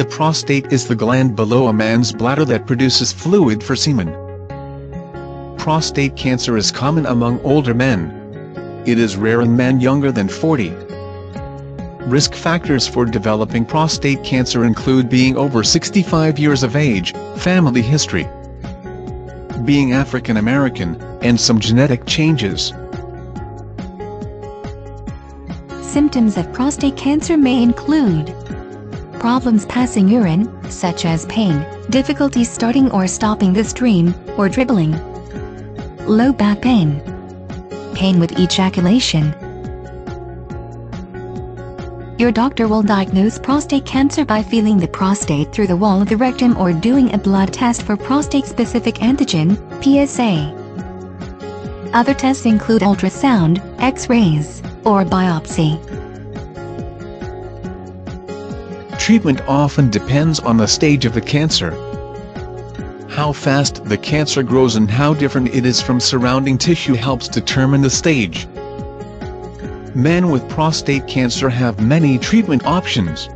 The prostate is the gland below a man's bladder that produces fluid for semen. Prostate cancer is common among older men. It is rare in men younger than 40. Risk factors for developing prostate cancer include being over 65 years of age, family history, being African American, and some genetic changes. Symptoms of prostate cancer may include problems passing urine, such as pain, difficulty starting or stopping the stream, or dribbling, low back pain, pain with ejaculation. Your doctor will diagnose prostate cancer by feeling the prostate through the wall of the rectum or doing a blood test for prostate-specific antigen, PSA. Other tests include ultrasound, X-rays, or biopsy. Treatment often depends on the stage of the cancer. How fast the cancer grows and how different it is from surrounding tissue helps determine the stage. Men with prostate cancer have many treatment options.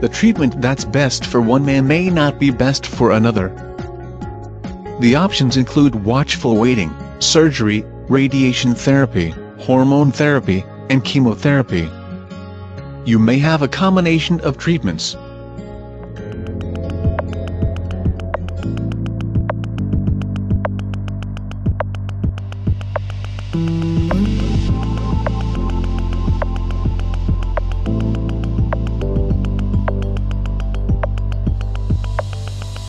The treatment that's best for one man may not be best for another. The options include watchful waiting, surgery, radiation therapy, hormone therapy, and chemotherapy. You may have a combination of treatments.